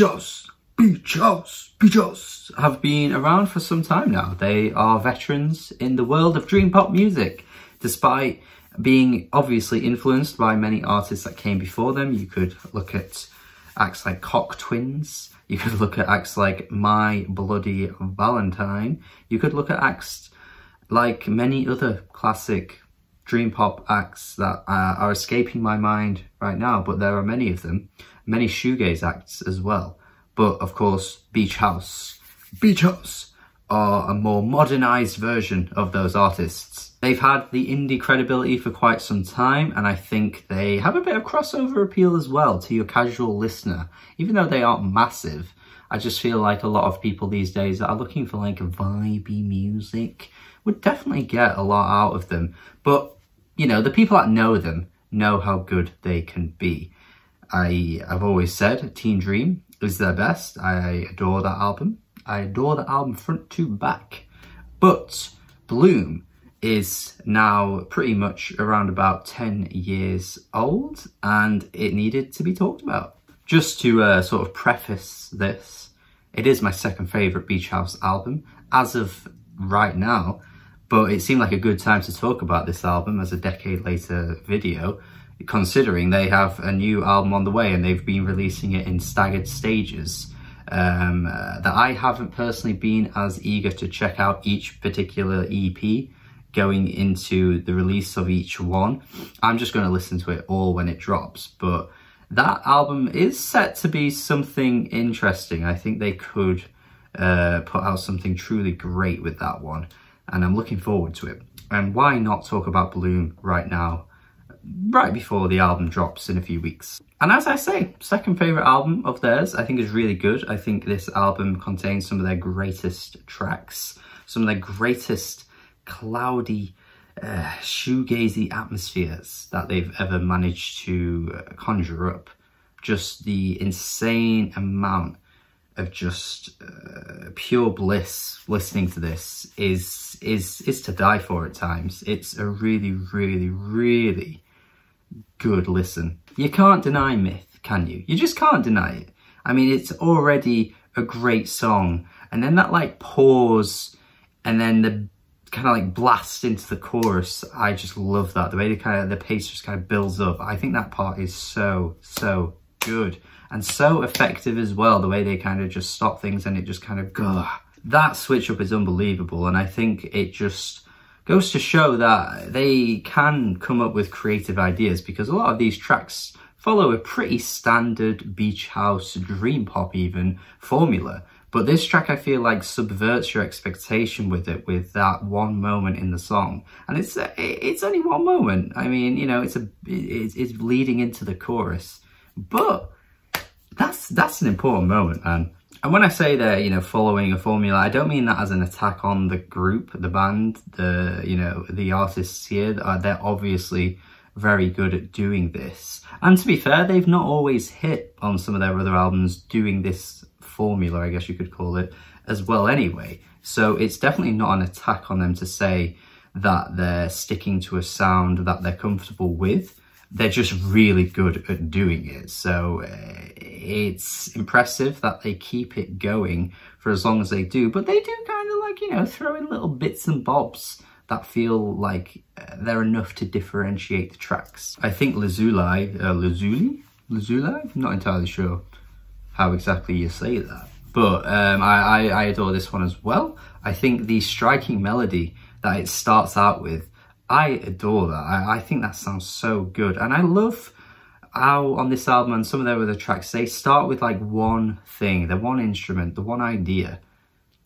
Beach House, Beach House, Beach House have been around for some time now. They are veterans in the world of dream pop music, despite being obviously influenced by many artists that came before them. You could look at acts like Cocteau Twins, you could look at acts like My Bloody Valentine, you could look at acts like many other classic dream pop acts that uh, are escaping my mind right now, but there are many of them, many shoegaze acts as well. But of course, Beach House, Beach House are a more modernized version of those artists. They've had the indie credibility for quite some time, and I think they have a bit of crossover appeal as well to your casual listener. Even though they aren't massive, I just feel like a lot of people these days that are looking for like vibey music would definitely get a lot out of them. But, you know, the people that know them know how good they can be. I, I've always said Teen Dream is their best. I adore that album. I adore the album front to back. But Bloom is now pretty much around about 10 years old and it needed to be talked about. Just to uh, sort of preface this, it is my second favourite Beach House album as of right now, but it seemed like a good time to talk about this album as a decade later video, considering they have a new album on the way and they've been releasing it in staggered stages. Um, uh, that I haven't personally been as eager to check out each particular EP going into the release of each one. I'm just going to listen to it all when it drops, but that album is set to be something interesting. I think they could uh, put out something truly great with that one, and I'm looking forward to it. And why not talk about Bloom right now, right before the album drops in a few weeks? And as I say, second favourite album of theirs, I think is really good. I think this album contains some of their greatest tracks, some of their greatest cloudy, uh, shoegazy atmospheres that they've ever managed to uh, conjure up. Just the insane amount of just uh, pure bliss listening to this is is is to die for at times. It's a really, really, really good listen. You can't deny Myth, can you? You just can't deny it. I mean, it's already a great song. And then that like pause and then the kind of like blast into the chorus. I just love that. The way the kind of the pace just kind of builds up. I think that part is so, so good and so effective as well. The way they kind of just stop things and it just kind of go. That switch up is unbelievable. And I think it just goes to show that they can come up with creative ideas because a lot of these tracks follow a pretty standard beach house dream pop even formula but this track I feel like subverts your expectation with it with that one moment in the song. And it's uh, it's only one moment. I mean, you know, it's a it's, it's leading into the chorus. But that's that's an important moment, man. And when I say they're, you know, following a formula, I don't mean that as an attack on the group, the band, the, you know, the artists here. Uh, they're obviously very good at doing this. And to be fair, they've not always hit on some of their other albums doing this formula, I guess you could call it, as well anyway. So it's definitely not an attack on them to say that they're sticking to a sound that they're comfortable with. They're just really good at doing it. So uh, it's impressive that they keep it going for as long as they do. But they do kind of like, you know, throw in little bits and bobs that feel like uh, they're enough to differentiate the tracks. I think Lazuli, uh, Lazuli? Lazuli? I'm not entirely sure how exactly you say that. But um, I, I, I adore this one as well. I think the striking melody that it starts out with, I adore that. I, I think that sounds so good. And I love how on this album and some of their other tracks, they start with like one thing, the one instrument, the one idea.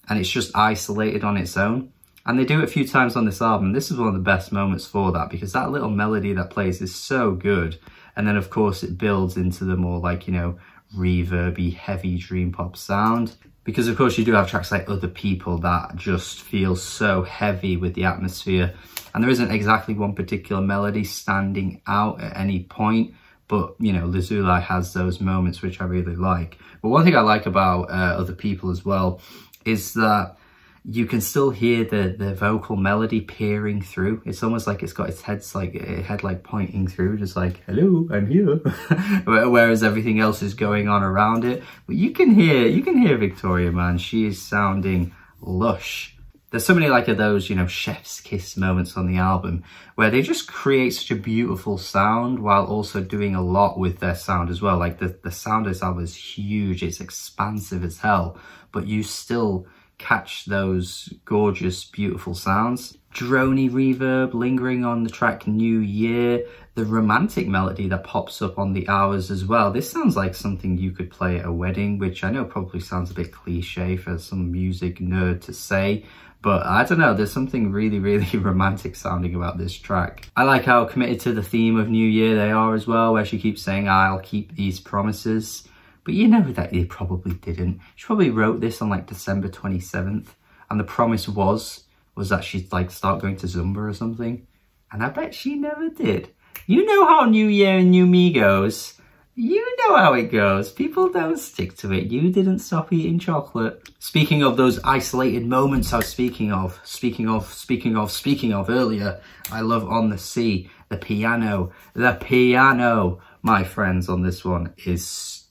And it's just isolated on its own. And they do it a few times on this album. This is one of the best moments for that because that little melody that plays is so good. And then of course it builds into the more like, you know, reverby, heavy dream pop sound. Because of course you do have tracks like Other People that just feel so heavy with the atmosphere. And there isn't exactly one particular melody standing out at any point. But, you know, Lazuli has those moments which I really like. But one thing I like about uh, Other People as well is that you can still hear the the vocal melody peering through. It's almost like it's got its head's like uh, head like pointing through, just like hello, I'm here. Whereas everything else is going on around it. But you can hear you can hear Victoria, man. She is sounding lush. There's so many like of those, you know, chef's kiss moments on the album where they just create such a beautiful sound while also doing a lot with their sound as well. Like the, the sound of this album is huge, it's expansive as hell, but you still catch those gorgeous, beautiful sounds. Drony reverb lingering on the track New Year, the romantic melody that pops up on the hours as well. This sounds like something you could play at a wedding, which I know probably sounds a bit cliche for some music nerd to say, but I don't know, there's something really, really romantic sounding about this track. I like how committed to the theme of New Year they are as well, where she keeps saying, I'll keep these promises. But you know that they probably didn't. She probably wrote this on like December 27th. And the promise was, was that she'd like start going to Zumba or something. And I bet she never did. You know how New Year and New Me goes. You know how it goes. People don't stick to it. You didn't stop eating chocolate. Speaking of those isolated moments I was speaking of, speaking of, speaking of, speaking of earlier, I love On the Sea, the piano, the piano, my friends, on this one is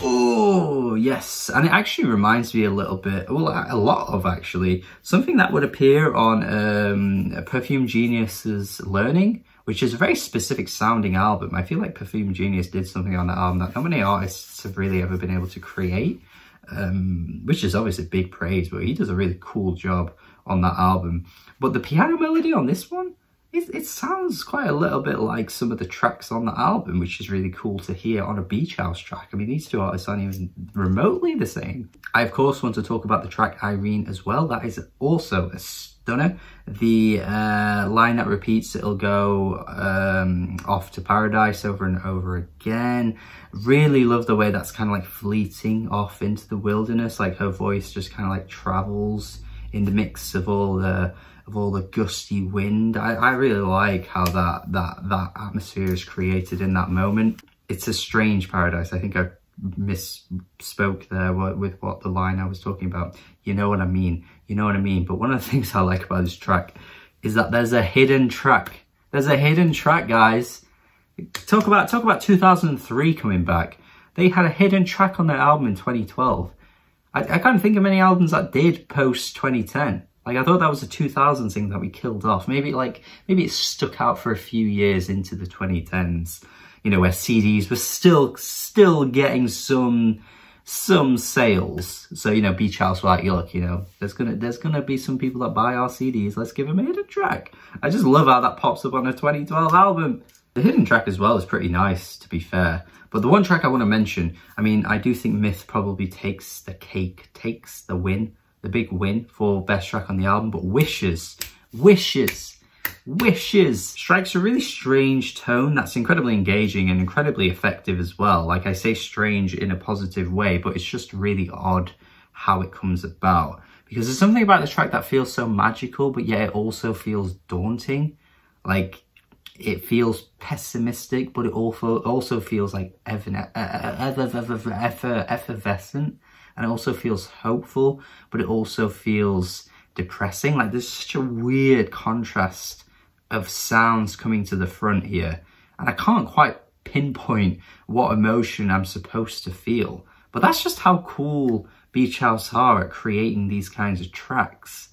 Oh, yes. And it actually reminds me a little bit, well, a lot of actually, something that would appear on um, Perfume Genius's Learning, which is a very specific sounding album. I feel like Perfume Genius did something on that album that not many artists have really ever been able to create, um, which is obviously big praise, but he does a really cool job on that album. But the piano melody on this one, it, it sounds quite a little bit like some of the tracks on the album, which is really cool to hear on a Beach House track. I mean, these two artists aren't even remotely the same. I, of course, want to talk about the track Irene as well. That is also a stunner. The uh, line that repeats, it'll go um, off to paradise over and over again. Really love the way that's kind of like fleeting off into the wilderness. Like her voice just kind of like travels in the mix of all the of all the gusty wind. I, I really like how that, that, that atmosphere is created in that moment. It's a strange paradise. I think I misspoke there with what the line I was talking about. You know what I mean. You know what I mean. But one of the things I like about this track is that there's a hidden track. There's a hidden track, guys. Talk about talk about 2003 coming back. They had a hidden track on their album in 2012. I, I can't think of many albums that did post 2010. Like I thought that was a 2000 thing that we killed off. Maybe like maybe it stuck out for a few years into the 2010s. You know, where CDs were still still getting some some sales. So you know, Beach House were like, look, you know, there's gonna there's gonna be some people that buy our CDs. Let's give them a hidden track. I just love how that pops up on a 2012 album. The hidden track as well is pretty nice, to be fair. But the one track I want to mention, I mean, I do think Myth probably takes the cake, takes the win the big win for best track on the album, but Wishes, Wishes, Wishes strikes a really strange tone that's incredibly engaging and incredibly effective as well. Like I say strange in a positive way, but it's just really odd how it comes about. Because there's something about the track that feels so magical, but yet it also feels daunting. Like it feels pessimistic, but it also also feels like effervescent and it also feels hopeful, but it also feels depressing. Like there's such a weird contrast of sounds coming to the front here. And I can't quite pinpoint what emotion I'm supposed to feel. But that's just how cool Beach House are at creating these kinds of tracks.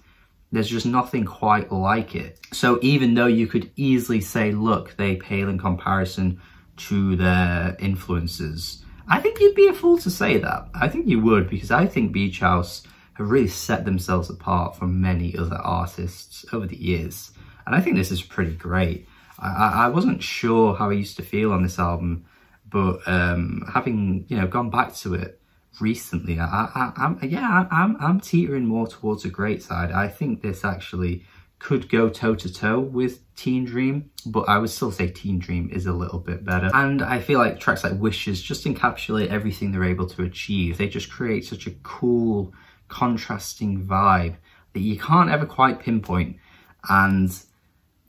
There's just nothing quite like it. So even though you could easily say, look, they pale in comparison to their influences, I think you'd be a fool to say that. I think you would because I think Beach House have really set themselves apart from many other artists over the years. And I think this is pretty great. I, I wasn't sure how I used to feel on this album, but um, having you know gone back to it recently, I, I, I'm yeah, I'm I'm teetering more towards a great side. I think this actually could go toe to toe with Teen Dream, but I would still say Teen Dream is a little bit better. And I feel like tracks like Wishes just encapsulate everything they're able to achieve. They just create such a cool, contrasting vibe that you can't ever quite pinpoint. And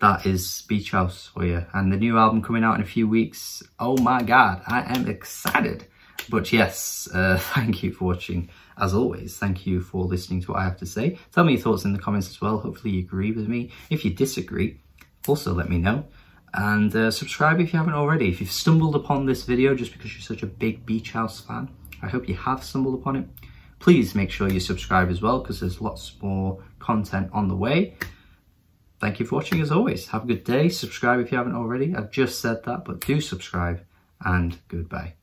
that is Beach House for you. And the new album coming out in a few weeks. Oh my God, I am excited. But yes, uh, thank you for watching. As always, thank you for listening to what I have to say. Tell me your thoughts in the comments as well. Hopefully you agree with me. If you disagree, also let me know. And uh, subscribe if you haven't already. If you've stumbled upon this video just because you're such a big Beach House fan, I hope you have stumbled upon it. Please make sure you subscribe as well because there's lots more content on the way. Thank you for watching as always. Have a good day. Subscribe if you haven't already. I've just said that, but do subscribe and goodbye.